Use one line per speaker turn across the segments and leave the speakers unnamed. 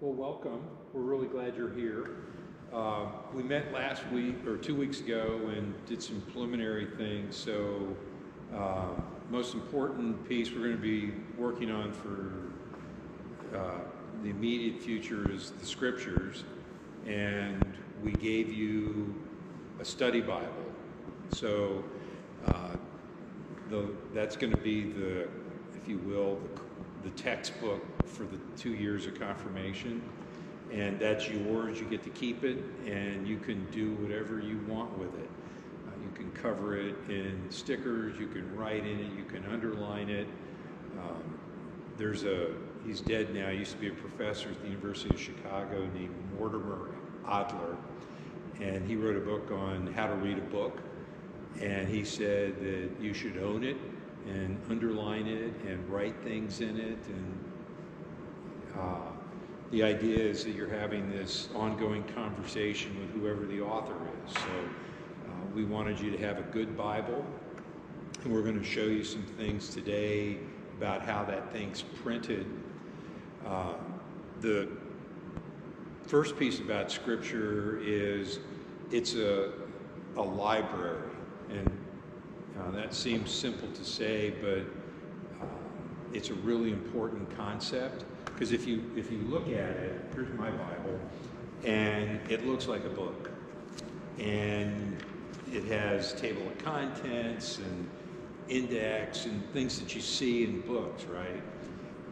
Well, welcome. We're really glad you're here. Uh, we met last week or two weeks ago and did some preliminary things. So, uh, most important piece we're going to be working on for uh, the immediate future is the scriptures, and we gave you a study Bible. So, uh, the, that's going to be the, if you will, the, the textbook for the two years of confirmation. And that's yours. You get to keep it, and you can do whatever you want with it. Uh, you can cover it in stickers, you can write in it, you can underline it. Um, there's a, he's dead now, he used to be a professor at the University of Chicago named Mortimer Adler. And he wrote a book on how to read a book. And he said that you should own it and underline it and write things in it. And uh, the idea is that you're having this ongoing conversation with whoever the author is. So uh, we wanted you to have a good Bible. And we're going to show you some things today about how that thing's printed. Uh, the first piece about Scripture is it's a, a library. And uh, that seems simple to say, but uh, it's a really important concept. Because if you, if you look at it, here's my Bible, and it looks like a book. And it has table of contents and index and things that you see in books, right?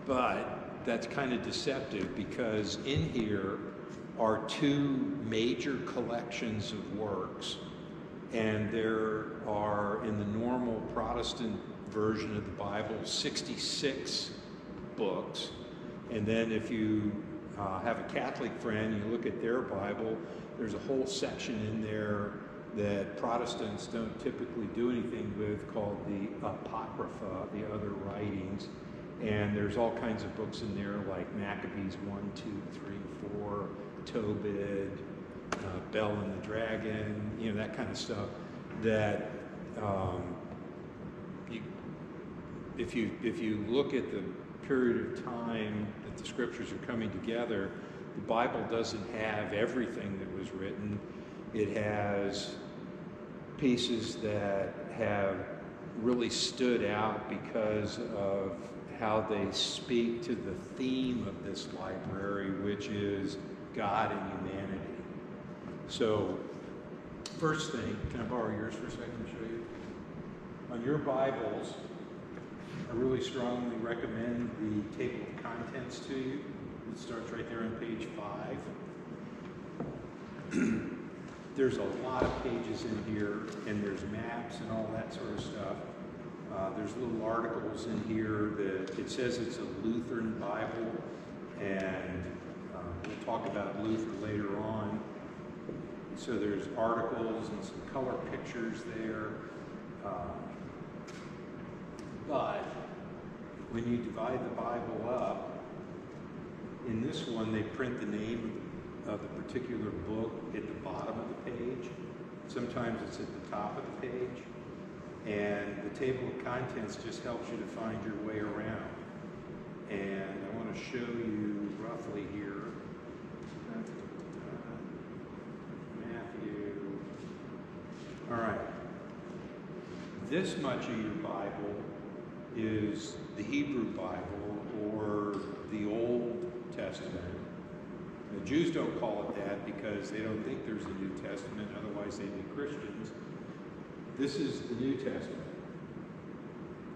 But that's kind of deceptive because in here are two major collections of works and there are, in the normal Protestant version of the Bible, 66 books. And then if you uh, have a Catholic friend, you look at their Bible, there's a whole section in there that Protestants don't typically do anything with called the Apocrypha, the other writings. And there's all kinds of books in there like Maccabees 1, 2, 3, 4, Tobit, uh, Bel and the Dragon, you know, that kind of stuff that um, you, if you if you look at the period of time that the scriptures are coming together, the Bible doesn't have everything that was written. It has pieces that have really stood out because of how they speak to the theme of this library, which is God and humanity. So, first thing, can I borrow yours for a second to show you? On your Bibles, I really strongly recommend the table of contents to you. It starts right there on page five. there's a lot of pages in here, and there's maps and all that sort of stuff. Uh, there's little articles in here that it says it's a Lutheran Bible, and uh, we'll talk about Luther later on. So there's articles and some color pictures there. Um, but when you divide the Bible up, in this one they print the name of the particular book at the bottom of the page. Sometimes it's at the top of the page. And the table of contents just helps you to find your way around. And I want to show you roughly here All right. This much of your Bible is the Hebrew Bible or the Old Testament. The Jews don't call it that because they don't think there's a New Testament, otherwise they'd be Christians. This is the New Testament.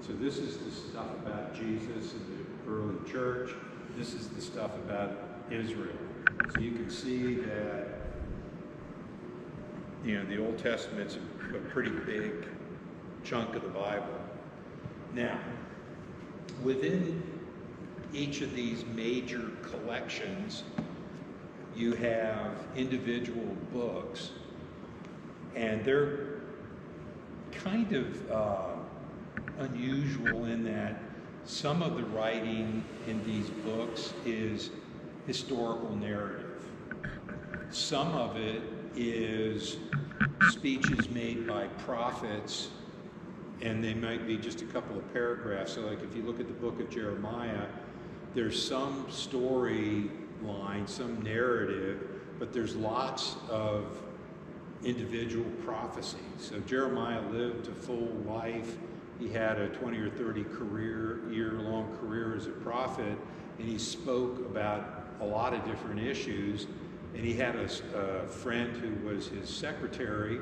So this is the stuff about Jesus and the early church. This is the stuff about Israel. So you can see that you know, the Old Testament's a, a pretty big chunk of the Bible. Now, within each of these major collections, you have individual books, and they're kind of uh, unusual in that some of the writing in these books is historical narrative. Some of it is speeches made by prophets, and they might be just a couple of paragraphs. So, like if you look at the book of Jeremiah, there's some storyline, some narrative, but there's lots of individual prophecies. So Jeremiah lived a full life. He had a 20 or 30 career, year-long career as a prophet, and he spoke about a lot of different issues. And he had a, a friend who was his secretary,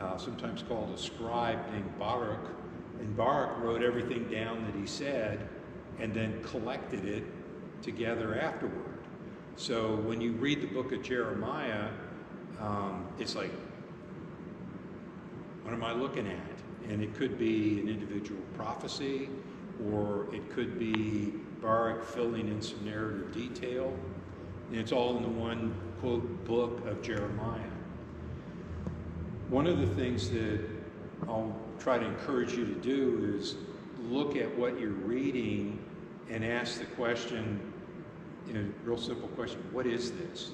uh, sometimes called a scribe, named Baruch. And Baruch wrote everything down that he said and then collected it together afterward. So when you read the book of Jeremiah, um, it's like, what am I looking at? And it could be an individual prophecy, or it could be Baruch filling in some narrative detail. It's all in the one, quote, book of Jeremiah. One of the things that I'll try to encourage you to do is look at what you're reading and ask the question, in a real simple question, what is this?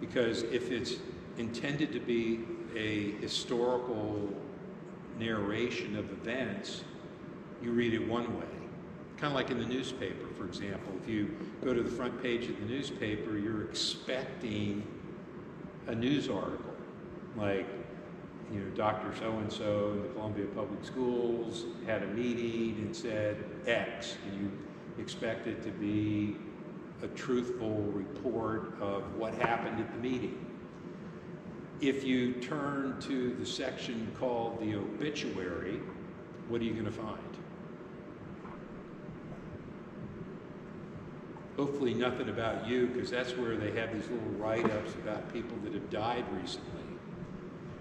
Because if it's intended to be a historical narration of events, you read it one way. Kind of like in the newspaper, for example. If you go to the front page of the newspaper, you're expecting a news article. Like, you know, Dr. So-and-so in the Columbia Public Schools had a meeting and said X, and you expect it to be a truthful report of what happened at the meeting. If you turn to the section called the obituary, what are you going to find? Hopefully nothing about you, because that's where they have these little write-ups about people that have died recently.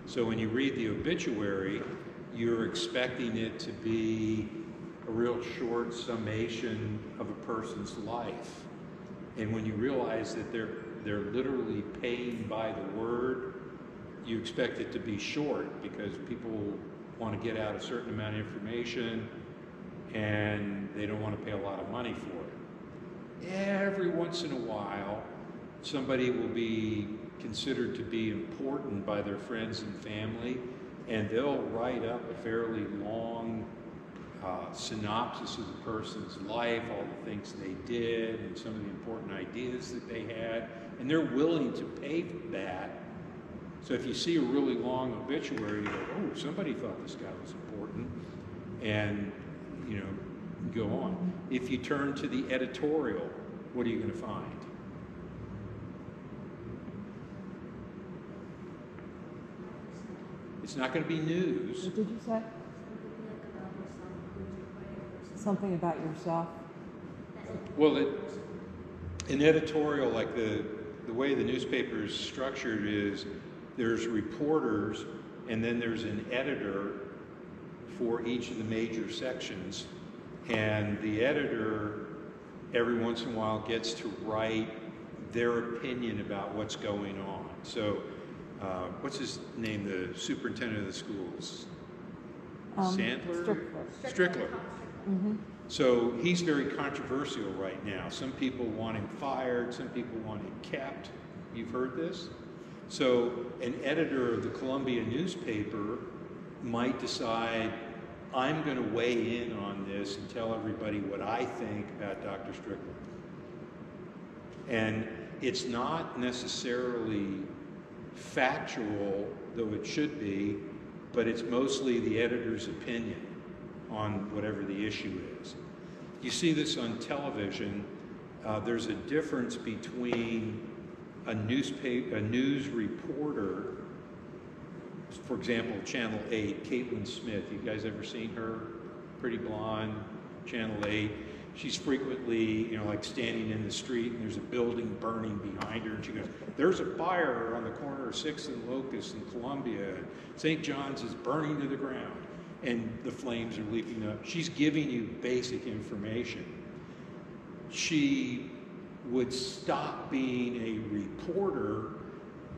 So when you read the obituary, you're expecting it to be a real short summation of a person's life. And when you realize that they're, they're literally paying by the word, you expect it to be short because people want to get out a certain amount of information and they don't want to pay a lot of money for it. Every once in a while, somebody will be considered to be important by their friends and family, and they'll write up a fairly long uh, synopsis of the person's life, all the things they did, and some of the important ideas that they had, and they're willing to pay for that. So if you see a really long obituary, you go, oh, somebody thought this guy was important, and you know, go on. If you turn to the editorial, what are you going to find? It's not going to be news.
What did you say? Something about yourself?
Well, it, an editorial, like the, the way the newspaper is structured is there's reporters and then there's an editor for each of the major sections. And the editor, every once in a while, gets to write their opinion about what's going on. So, uh, what's his name, the superintendent of the schools?
Um,
Sandler?
Strickler.
Strickler.
Mm-hmm.
So he's very controversial right now. Some people want him fired, some people want him kept. You've heard this? So an editor of the Columbia newspaper might decide, I'm going to weigh in on this and tell everybody what I think about Dr. Strickland. And it's not necessarily factual, though it should be, but it's mostly the editor's opinion on whatever the issue is. You see this on television. Uh, there's a difference between a newspaper, a news reporter, for example, Channel 8, Caitlin Smith. You guys ever seen her? Pretty blonde, Channel 8. She's frequently, you know, like standing in the street and there's a building burning behind her and she goes, there's a fire on the corner of 6th and Locust in Columbia. And St. John's is burning to the ground and the flames are leaping up. She's giving you basic information. She would stop being a reporter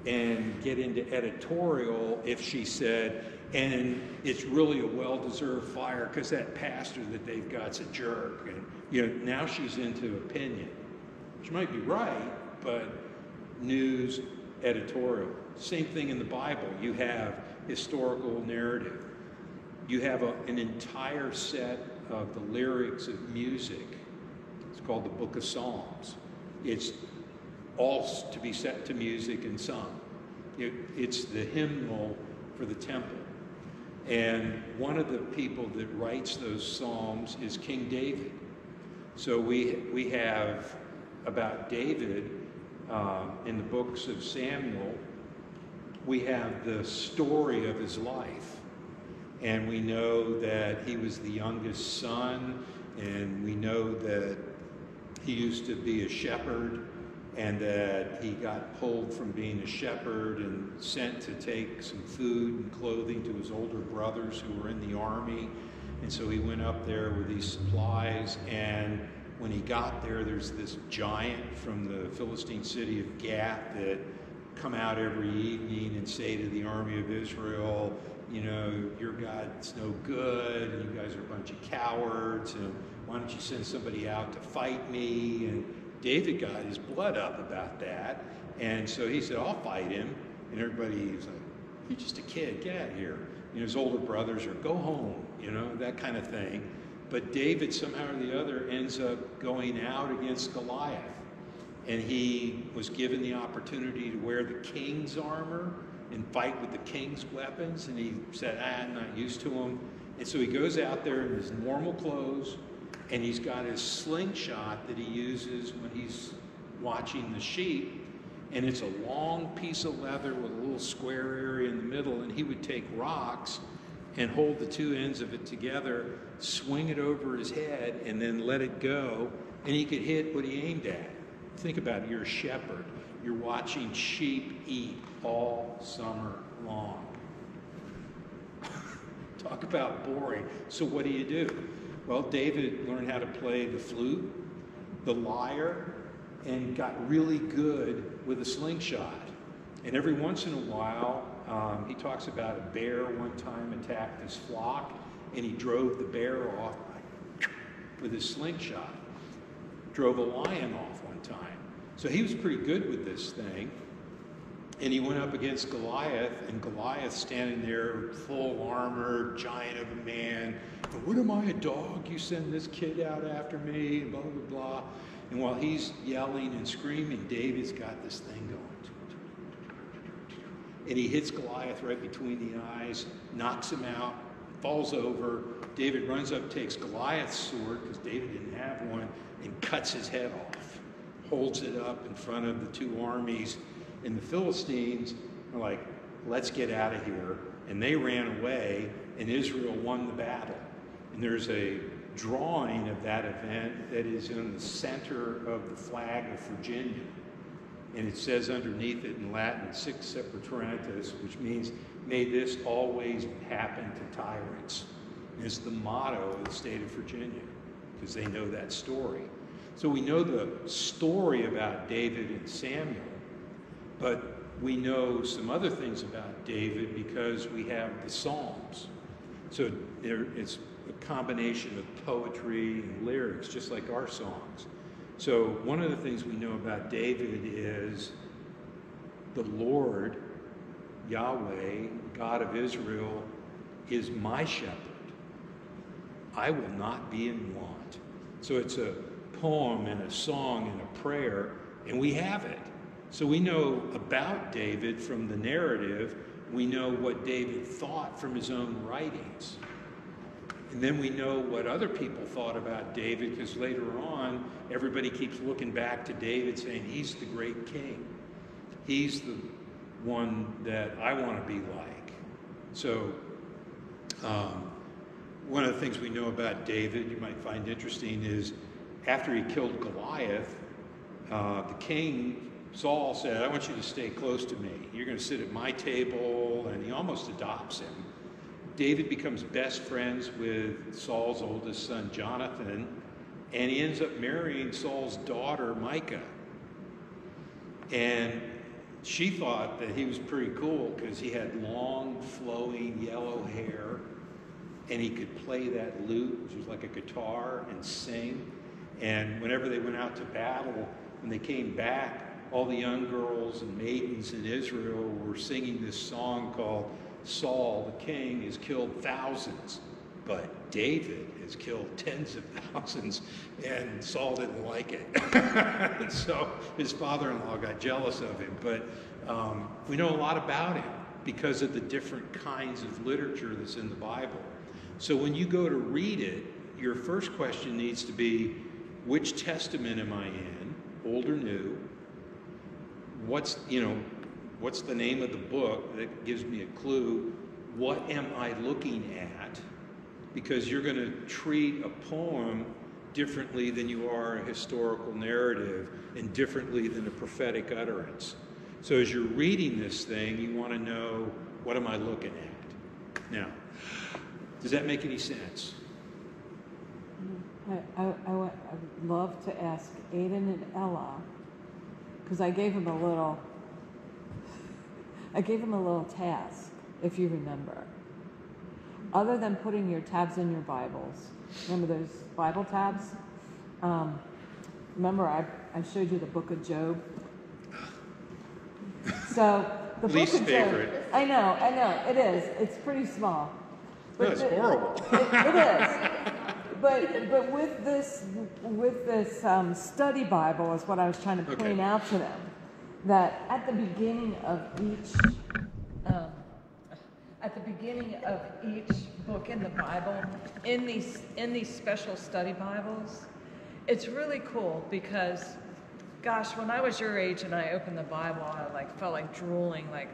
and get into editorial if she said, and it's really a well-deserved fire because that pastor that they've got's a jerk. And you know, now she's into opinion. She might be right, but news, editorial. Same thing in the Bible. You have historical narrative. You have a, an entire set of the lyrics of music. It's called the Book of Psalms. it's all to be set to music and sung. It, it's the hymnal for the temple. And one of the people that writes those psalms is King David. So we, we have about David um, in the books of Samuel, we have the story of his life. And we know that he was the youngest son, and we know that he used to be a shepherd, and that he got pulled from being a shepherd and sent to take some food and clothing to his older brothers who were in the army. And so he went up there with these supplies, and when he got there, there's this giant from the Philistine city of Gath that come out every evening and say to the army of Israel, you know, your God's no good, you guys are a bunch of cowards, and why don't you send somebody out to fight me? And David got his blood up about that, and so he said, I'll fight him. And everybody was like, you're just a kid, get out of here. You know, his older brothers are, go home, you know, that kind of thing. But David, somehow or the other, ends up going out against Goliath. And he was given the opportunity to wear the king's armor and fight with the king's weapons. And he said, ah, I'm not used to them. And so he goes out there in his normal clothes, and he's got his slingshot that he uses when he's watching the sheep. And it's a long piece of leather with a little square area in the middle. And he would take rocks and hold the two ends of it together, swing it over his head, and then let it go. And he could hit what he aimed at. Think about it you're a shepherd, you're watching sheep eat all summer long. Talk about boring. So, what do you do? Well, David learned how to play the flute, the lyre, and got really good with a slingshot. And every once in a while, um, he talks about a bear one time attacked his flock, and he drove the bear off with his slingshot. Drove a lion off one time. So he was pretty good with this thing. And he went up against Goliath, and Goliath standing there, full armor, giant of a man. And what am I, a dog? You send this kid out after me, and blah, blah, blah. And while he's yelling and screaming, David's got this thing going. And he hits Goliath right between the eyes, knocks him out, falls over. David runs up, takes Goliath's sword, because David didn't have one, and cuts his head off. Holds it up in front of the two armies. And the Philistines are like, let's get out of here. And they ran away, and Israel won the battle. And there's a drawing of that event that is in the center of the flag of Virginia. And it says underneath it in Latin, semper tyrannis, which means, may this always happen to tyrants. And it's the motto of the state of Virginia, because they know that story. So we know the story about David and Samuel, but we know some other things about David because we have the Psalms. So there, it's a combination of poetry and lyrics, just like our songs. So one of the things we know about David is the Lord, Yahweh, God of Israel, is my shepherd. I will not be in want. So it's a poem and a song and a prayer, and we have it. So we know about David from the narrative. We know what David thought from his own writings. And then we know what other people thought about David because later on, everybody keeps looking back to David saying, he's the great king. He's the one that I want to be like. So, um, one of the things we know about David, you might find interesting, is after he killed Goliath, uh, the king, Saul, said, I want you to stay close to me. You're going to sit at my table, and he almost adopts him. David becomes best friends with Saul's oldest son, Jonathan, and he ends up marrying Saul's daughter, Michal. And she thought that he was pretty cool because he had long, flowing yellow hair, and he could play that lute, which was like a guitar, and sing. And whenever they went out to battle, when they came back, all the young girls and maidens in Israel were singing this song called Saul, the king, has killed thousands, but David has killed tens of thousands, and Saul didn't like it. so his father in law got jealous of him. But um, we know a lot about him because of the different kinds of literature that's in the Bible. So when you go to read it, your first question needs to be which testament am I in, old or new? What's, you know, what's the name of the book that gives me a clue? What am I looking at? Because you're going to treat a poem differently than you are a historical narrative and differently than a prophetic utterance. So as you're reading this thing, you want to know what am I looking at? Now, does that make any sense?
I, I, I would love to ask Aiden and Ella, because I gave him a little, I gave him a little task, if you remember. Other than putting your tabs in your Bibles, remember those Bible tabs? Um, remember, I, I showed you the book of Job? So, the
Least
book of
favorite.
Job. I know, I know, it is. It's pretty small.
No, it's
the-
horrible.
it, it is. But but with this with this um, study Bible is what I was trying to
Okay.
point out to them that at the beginning of each um, at the beginning of each book in the Bible in these in these special study Bibles, it's really cool because gosh, when I was your age and I opened the Bible, I like felt like drooling like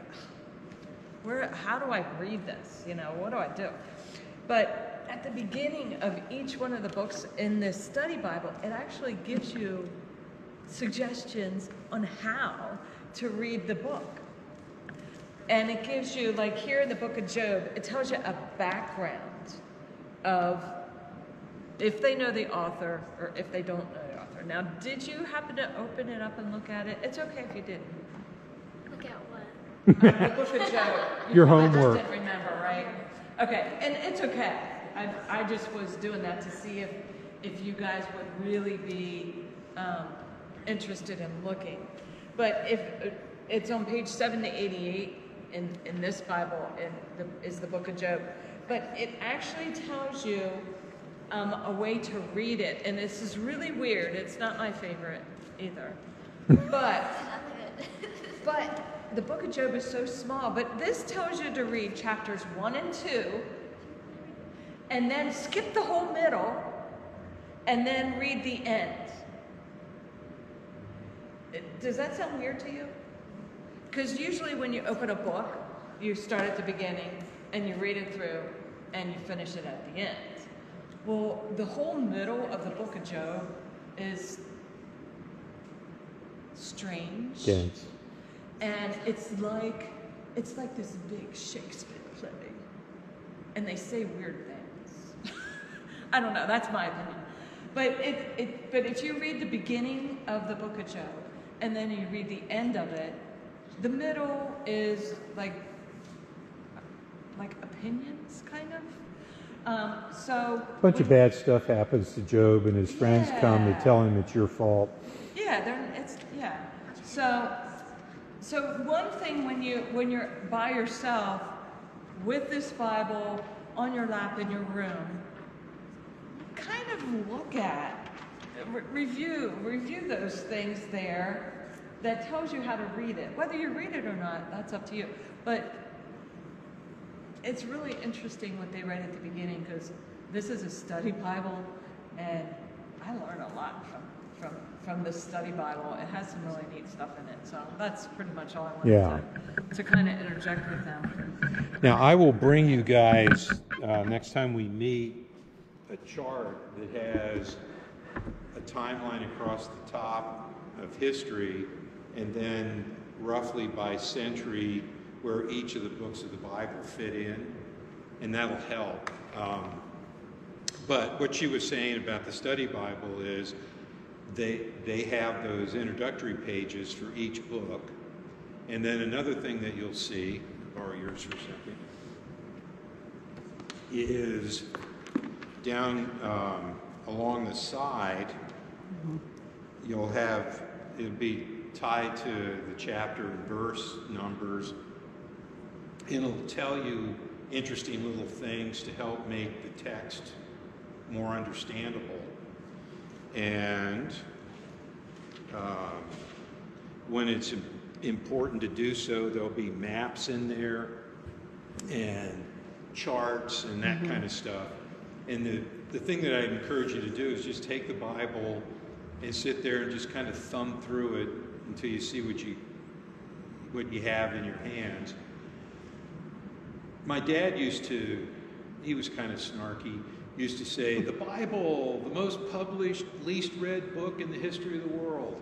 where how do I read this? You know, what do I do? But at the beginning of each one of the books in this study Bible, it actually gives you suggestions on how to read the book. And it gives you, like here in the book of Job, it tells you a background of if they know the author or if they don't know the author. Now, did you happen to open it up and look at it? It's okay if you didn't.
Look at what?
Uh, the book of Job.
Your
probably
homework.
Just didn't remember, right? Okay, and it's okay. I, I just was doing that to see if if you guys would really be um, interested in looking. But if it's on page seven to eighty-eight in in this Bible, in the, is the book of Job. But it actually tells you um, a way to read it, and this is really weird. It's not my favorite either, but. But the book of Job is so small, but this tells you to read chapters 1 and 2, and then skip the whole middle, and then read the end. Does that sound weird to you? Because usually when you open a book, you start at the beginning, and you read it through, and you finish it at the end. Well, the whole middle of the book of Job is strange
Dense.
and it's like it's like this big Shakespeare play, and they say weird things. I don't know. That's my opinion. But it, it but if you read the beginning of the book of Job and then you read the end of it, the middle is like like opinions, kind of. Um, so
A bunch of bad stuff happens to Job, and his friends come to tell him it's your fault.
Yeah, they're, it's yeah. So, so one thing when you when you're by yourself with this Bible on your lap in your room, kind of look at, re- review, review those things there that tells you how to read it. Whether you read it or not, that's up to you. But it's really interesting what they write at the beginning because this is a study Bible, and I learn a lot from from from this study Bible. It has some really neat stuff in it. So that's pretty much all I wanted
Yeah.
to, to kind of interject with them.
Now, I will bring you guys, uh, next time we meet, a chart that has a timeline across the top of history and then roughly by century where each of the books of the Bible fit in, and that'll help. Um, but what she was saying about the study Bible is they, they have those introductory pages for each book. And then another thing that you'll see, borrow yours for a second, is down um, along the side, you'll have, it'll be tied to the chapter and verse numbers. It'll tell you interesting little things to help make the text more understandable. And um, when it's important to do so, there'll be maps in there and charts and that kind of stuff. And the, the thing that I encourage you to do is just take the Bible and sit there and just kind of thumb through it until you see what you what you have in your hands. My dad used to, he was kind of snarky, used to say, the Bible, the most published, least read book in the history of the world.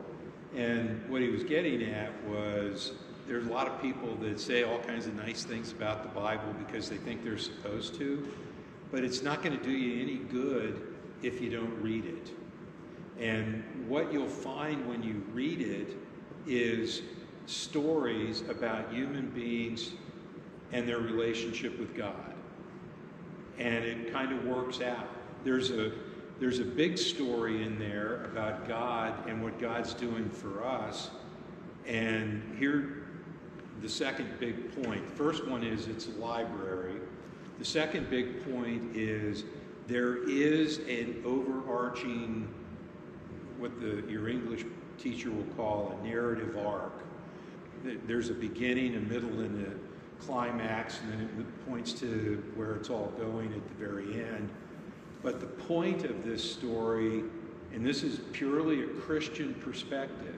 And what he was getting at was there's a lot of people that say all kinds of nice things about the Bible because they think they're supposed to, but it's not going to do you any good if you don't read it. And what you'll find when you read it is stories about human beings and their relationship with God. And it kind of works out. There's a there's a big story in there about God and what God's doing for us. And here the second big point. First one is it's a library. The second big point is there is an overarching what the your English teacher will call a narrative arc. There's a beginning, a middle, and a climax, and then it points to where it's all going at the very end. But the point of this story, and this is purely a Christian perspective,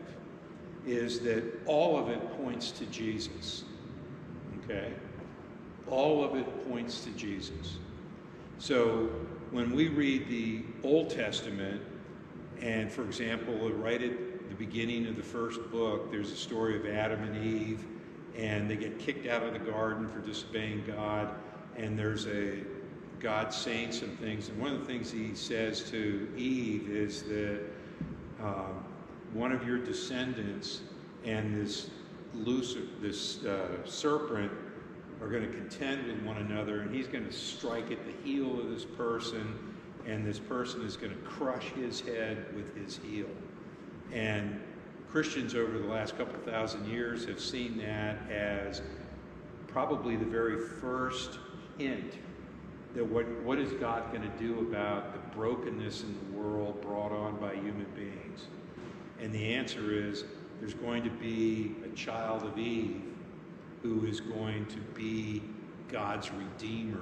is that all of it points to Jesus. Okay? All of it points to Jesus. So when we read the Old Testament, and for example, right at the beginning of the first book, there's a story of Adam and Eve, and they get kicked out of the garden for disobeying God, and there's a God saying some things. And one of the things he says to Eve is that um, one of your descendants and this Lucifer, this uh, serpent are going to contend with one another, and he's going to strike at the heel of this person, and this person is going to crush his head with his heel. And Christians over the last couple thousand years have seen that as probably the very first hint that what, what is God going to do about the brokenness in the world brought on by human beings? And the answer is there's going to be a child of Eve who is going to be God's redeemer.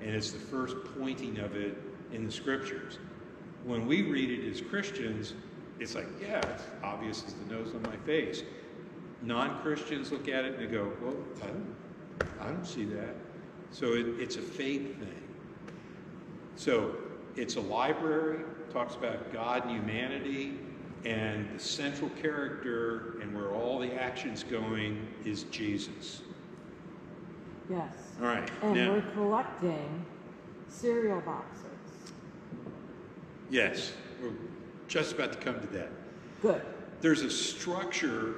And it's the first pointing of it in the scriptures. When we read it as Christians, it's like, yeah, it's obvious as the nose on my face. Non Christians look at it and they go, well, I don't, I don't see that. So it, it's a faith thing. So it's a library, talks about God and humanity, and the central character and where all the action's going is Jesus.
Yes.
All right,
And
now,
we're collecting cereal boxes.
yes, we're just about to come to that.
Good.
There's a structure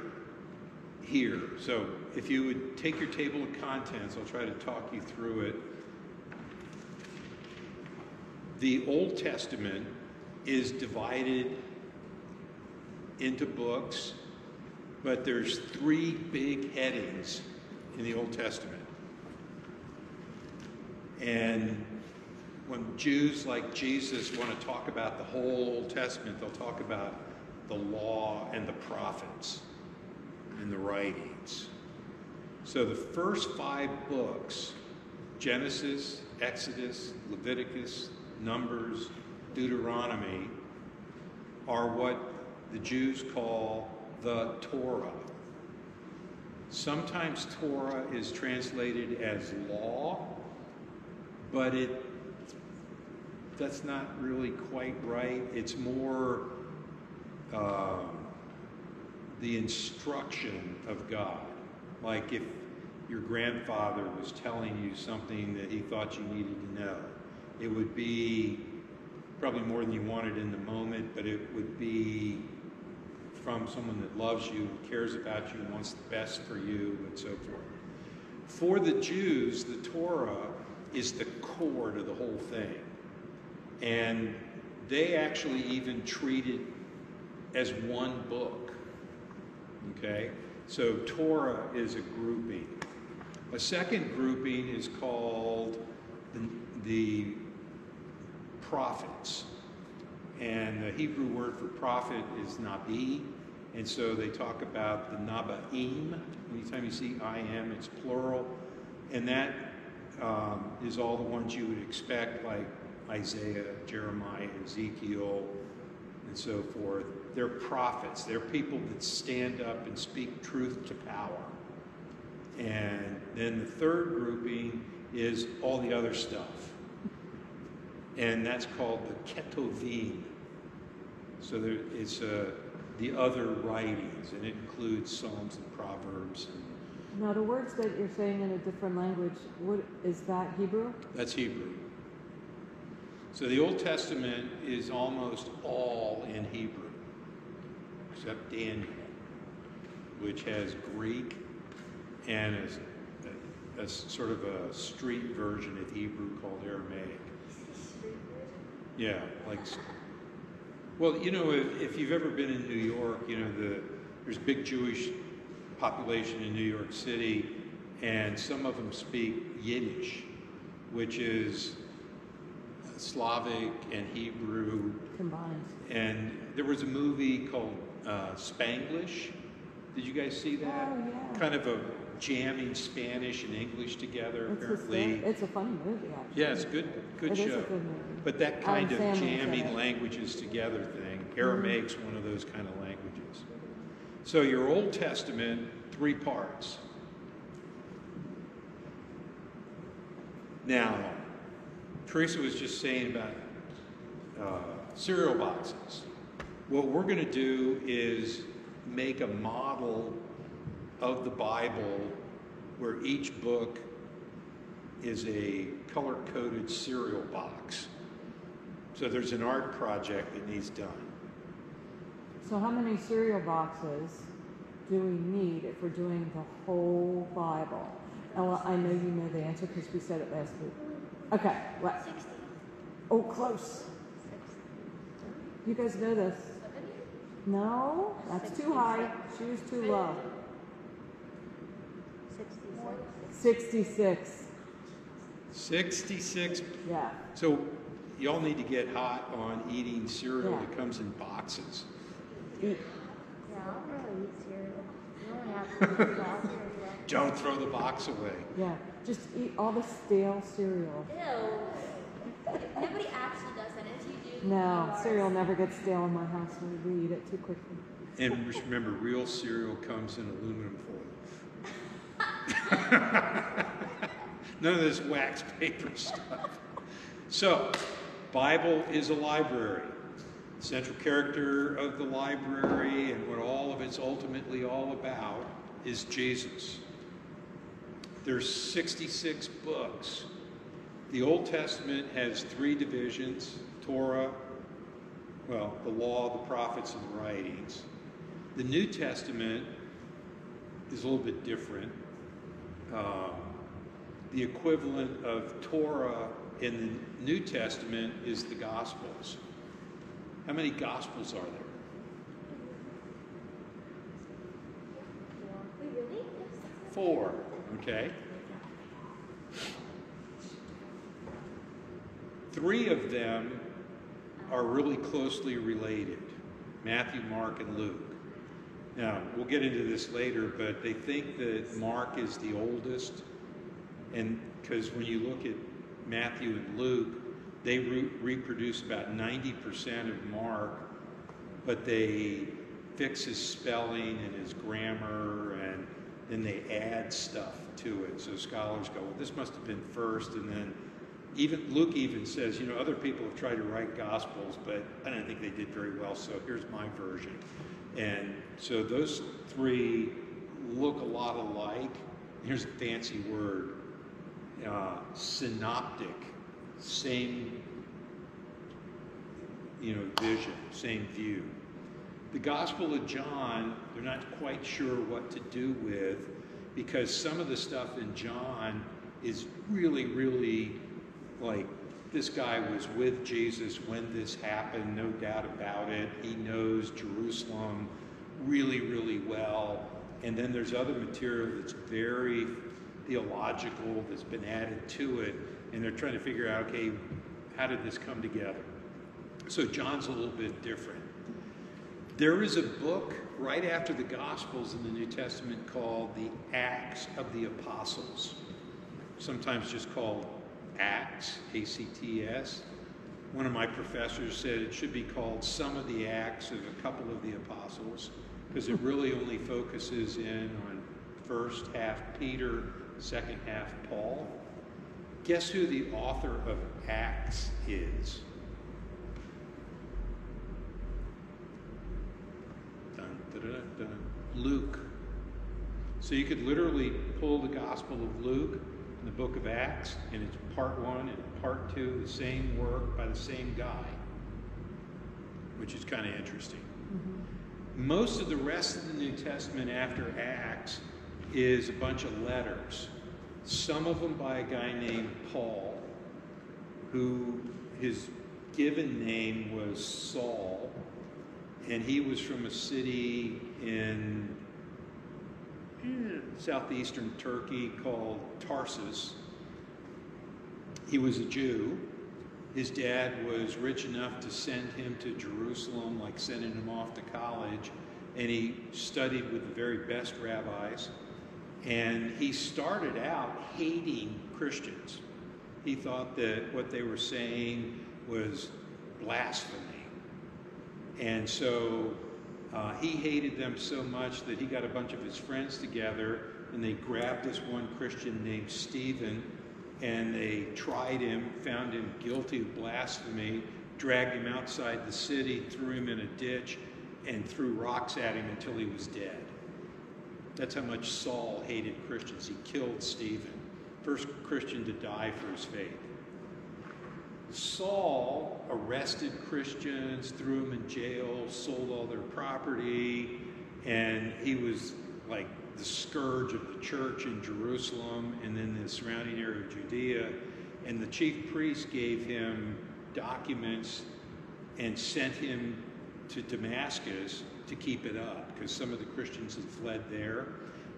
here. So if you would take your table of contents, I'll try to talk you through it. The Old Testament is divided into books, but there's three big headings in the Old Testament. And when Jews like Jesus want to talk about the whole Old Testament, they'll talk about the law and the prophets and the writings. So the first five books Genesis, Exodus, Leviticus, Numbers, Deuteronomy are what the Jews call the Torah. Sometimes Torah is translated as law, but it that's not really quite right. It's more um, the instruction of God. Like if your grandfather was telling you something that he thought you needed to know, it would be probably more than you wanted in the moment, but it would be from someone that loves you, cares about you, wants the best for you, and so forth. For the Jews, the Torah is the core to the whole thing. And they actually even treat it as one book. Okay? So Torah is a grouping. A second grouping is called the, the prophets. And the Hebrew word for prophet is nabi. And so they talk about the nabaim. Anytime you see I am, it's plural. And that um, is all the ones you would expect, like Isaiah, Jeremiah, Ezekiel, and so forth. They're prophets. They're people that stand up and speak truth to power. And then the third grouping is all the other stuff. And that's called the Ketuvim. So there, it's uh, the other writings, and it includes Psalms and Proverbs. And
Now, the words that you're saying in a different language, what is that Hebrew?
that's Hebrew. So the Old Testament is almost all in Hebrew, except Daniel, which has Greek and is a, a sort of a street version of Hebrew called Aramaic. Yeah, like, well, you know, if, if you've ever been in New York, you know, the, there's big Jewish population in New York City, and some of them speak Yiddish, which is Slavic and Hebrew.
Combined.
And there was a movie called uh, Spanglish. Did you guys see that?
Oh, yeah.
Kind of a jamming Spanish and English together,
It's,
apparently.
hyster- it's a funny movie, actually.
Yeah, it's good, good
It
show.
a good movie.
But that kind of
Sandler's
jamming languages together thing, Aramaic's one of those kind of languages. So your Old Testament, three parts. Now, Teresa was just saying about uh, cereal boxes. What we're going to do is make a model of the Bible where each book is a color coded cereal box. So there's an art project that needs done.
So how many cereal boxes do we need if we're doing the whole Bible? Ella, I know you know the answer because we said it last week. Okay, what?
60.
Oh, close. 60. You guys know this. No, that's too high. She was too low. 66.
66.
Yeah.
So y'all need to get hot on eating cereal
Yeah.
that comes in boxes.
Yeah, I don't really eat cereal. You only have to eat raw cereal.
Don't throw the box away.
Yeah. Just eat all the stale cereal.
Ew. Nobody actually does that. If you do,
No,
are-
cereal never gets stale in my house. We we eat it too quickly.
And just remember, real cereal comes in aluminum foil. None of this wax paper stuff. So, Bible is a library. Central character of the library and what all of it's ultimately all about is Jesus. There's 66 books. The Old Testament has three divisions Torah, well, the law, the prophets, and the writings. The New Testament is a little bit different. Um, the equivalent of Torah in the New Testament is the Gospels. How many Gospels are there? Four, okay? Three of them are really closely related Matthew, Mark, and Luke. Now, we'll get into this later, but they think that Mark is the oldest. And because when you look at Matthew and Luke, they re- reproduce about 90% of Mark, but they fix his spelling and his grammar, and then they add stuff to it. So scholars go, well, this must have been first, and then even Luke even says, you know, other people have tried to write gospels, but I don't think they did very well. So here's my version. And so those three look a lot alike. Here's a fancy word uh, synoptic, same you know vision, same view. The Gospel of John, they're not quite sure what to do with because some of the stuff in John is really, really like this guy was with Jesus when this happened, no doubt about it. He knows Jerusalem really, really well. And then there's other material that's very theological that's been added to it, and they're trying to figure out, okay, how did this come together? So John's a little bit different. There is a book right after the Gospels in the New Testament called the Acts of the Apostles, sometimes just called Acts, A C T S. One of my professors said it should be called Some of the Acts of a Couple of the Apostles, because it really only focuses in on first half Peter, second half Paul. Guess who the author of Acts is? Dun. Luke. So you could literally pull the Gospel of Luke the book of Acts, and it's part one and part two, the same work by the same guy, which is kind of interesting. Mm-hmm. Most of the rest of the New Testament after Acts is a bunch of letters, some of them by a guy named Paul, who his given name was Saul, and he was from a city in Hmm. southeastern Turkey called Tarsus. He was a Jew. His dad was rich enough to send him to Jerusalem, like sending him off to college, and he studied with the very best rabbis. And he started out hating Christians. He thought that what they were saying was blasphemy. And so uh, he hated them so much that he got a bunch of his friends together and they grabbed this one Christian named Stephen and they tried him, found him guilty of blasphemy, dragged him outside the city, threw him in a ditch, and threw rocks at him until he was dead. That's how much Saul hated Christians. He killed Stephen, first Christian to die for his faith. Saul arrested Christians, threw them in jail, sold all their property, and he was like the scourge of the church in Jerusalem and then the surrounding area of Judea. And the chief priest gave him documents and sent him to Damascus to keep it up because some of the Christians had fled there.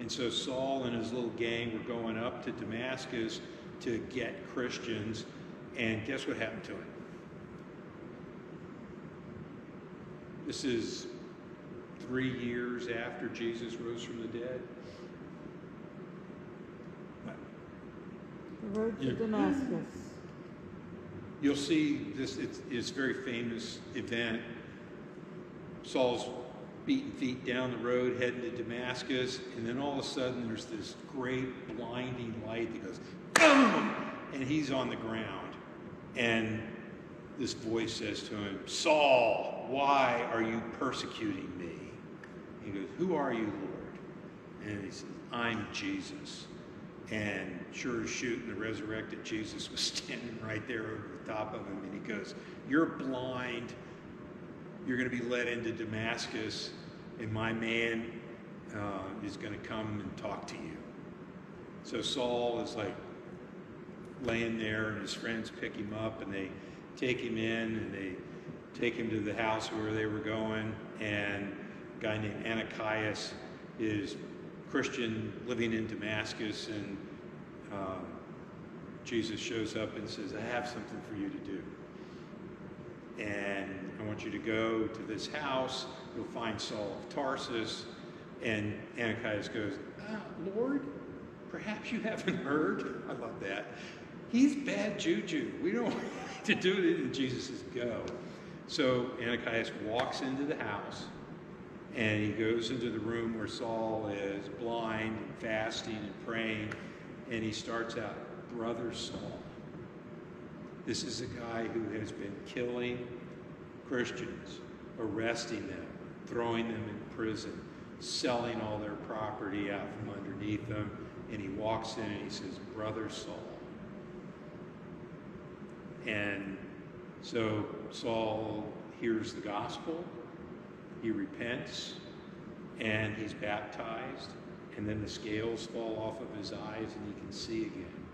And so Saul and his little gang were going up to Damascus to get Christians. And guess what happened to him? This is three years after Jesus rose from the dead.
The road to
Yeah.
Damascus.
You'll see this, it's, it's a very famous event. Saul's beating feet down the road heading to Damascus, and then all of a sudden there's this great blinding light that goes boom, and he's on the ground. And this voice says to him, Saul, why are you persecuting me? He goes, Who are you, Lord? And he says, I'm Jesus. And sure as shooting, the resurrected Jesus was standing right there over the top of him. And he goes, You're blind. You're going to be led into Damascus, and my man uh, is going to come and talk to you. So Saul is like laying there, and his friends pick him up, and they take him in, and they take him to the house where they were going. And a guy named Ananias is Christian living in Damascus, and um, Jesus shows up and says, I have something for you to do. And I want you to go to this house. You'll find Saul of Tarsus. And Ananias goes, ah, Lord, perhaps you haven't heard. I love that. He's bad juju. We don't want to do it. And Jesus says, go. So Ananias walks into the house and he goes into the room where Saul is blind and fasting and praying. And he starts out, Brother Saul. This is a guy who has been killing Christians, arresting them, throwing them in prison, selling all their property out from underneath them. And he walks in and he says, Brother Saul. And so Saul hears the gospel, he repents, and he's baptized, and then the scales fall off of his eyes and he can see again.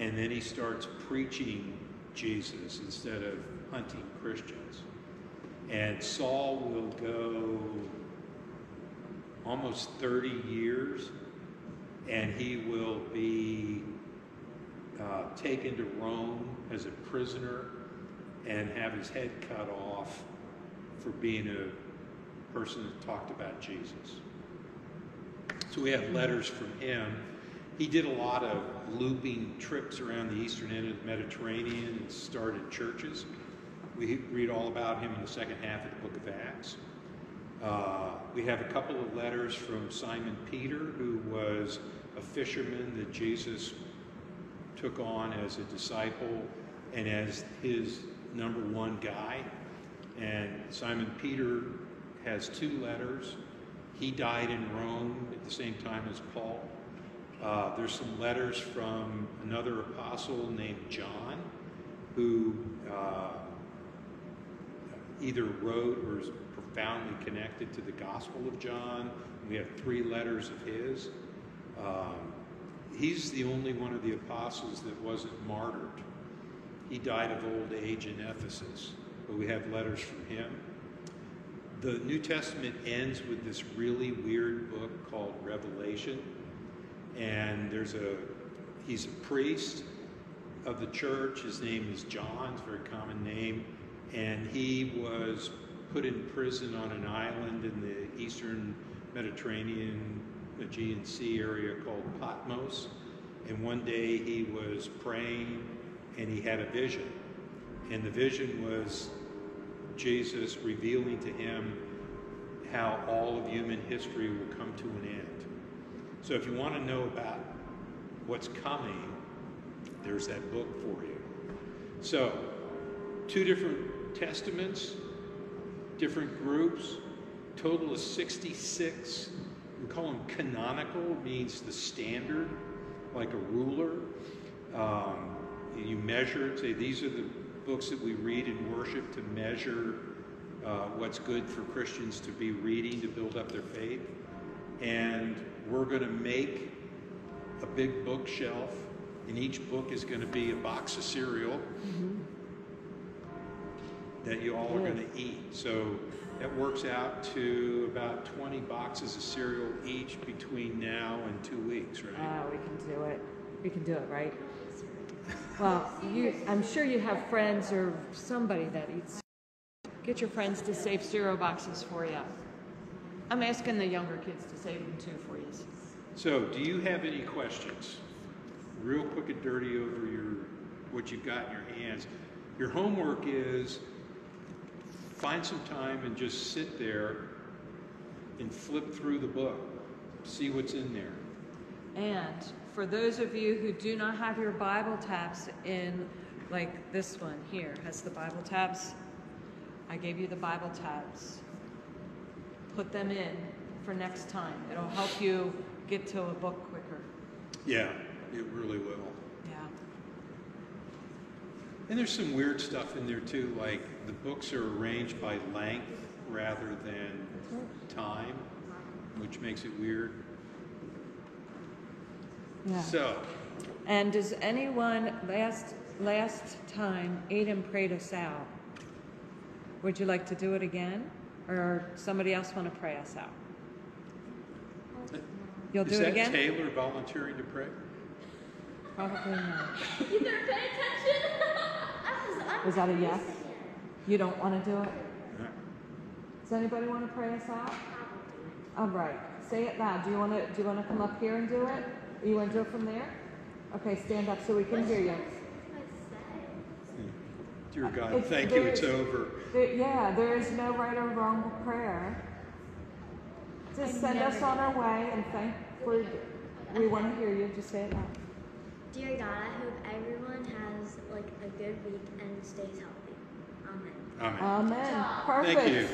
And then he starts preaching Jesus instead of hunting Christians. And Saul will go almost 30 years and he will be uh, taken to Rome as a prisoner and have his head cut off for being a person that talked about Jesus. So we have letters from him. He did a lot of looping trips around the eastern end of the Mediterranean and started churches. We read all about him in the second half of the book of Acts. Uh, we have a couple of letters from Simon Peter, who was a fisherman that Jesus took on as a disciple and as his number one guy. And Simon Peter has two letters. He died in Rome at the same time as Paul. Uh, there's some letters from another apostle named John, who uh, either wrote or is profoundly connected to the Gospel of John. We have three letters of his. Um, he's the only one of the apostles that wasn't martyred. He died of old age in Ephesus, but we have letters from him. The New Testament ends with this really weird book called Revelation, and there's a he's a priest of the church. His name is John, it's a very common name, and he was put in prison on an island in the eastern Mediterranean Aegean area called Patmos. And one day he was praying and he had a vision. And the vision was Jesus revealing to him how all of human history will come to an end. So if you want to know about what's coming, there's that book for you. So, two different testaments, different groups, total of 66. We call them canonical, means the standard, like a ruler. Um, you measure, say, these are the books that we read in worship to measure uh, what's good for Christians to be reading to build up their faith. And we're going to make a big bookshelf, and each book is going to be a box of cereal that you all are going to eat. So that works out to about 20 boxes of cereal each between now and two weeks, right?
Ah, we can do it. We can do it, right? Well, you, I'm sure you have friends or somebody that eats. Get your friends to save cereal boxes for you. I'm asking the younger kids to save them too for you.
So, do you have any questions? Real quick and dirty over your what you've got in your hands. Your homework is find some time and just sit there and flip through the book. See what's in there.
And for those of you who do not have your Bible tabs in, like this one here has the Bible tabs, I gave you the Bible tabs. Put them in for next time. It'll help you get to a book quicker.
Yeah, it really will.
Yeah.
And there's some weird stuff in there too, like the books are arranged by length rather than time, which makes it weird.
Yeah.
So,
And does anyone last last time Aiden prayed us out? Would you like to do it again, or somebody else want to pray us out? You'll do it again. is that?
Taylor volunteering to pray?
Probably not.
You better pay attention. I was,
that a yes? You don't want to do it? Does anybody want to pray us out? All right. Say it loud. Do you want to? Do you want to come up here and do it? Or you want to do it from there? Okay, stand up so we can hear you.
Dear God,
It's-
thank you, it's over.
There, yeah, there is no right or wrong prayer. Just send us on our way and thank for. We want to hear you. Just say it loud.
Dear God, I hope everyone has like a good week and stays healthy. Amen.
Amen.
Amen. Perfect.
Thank you.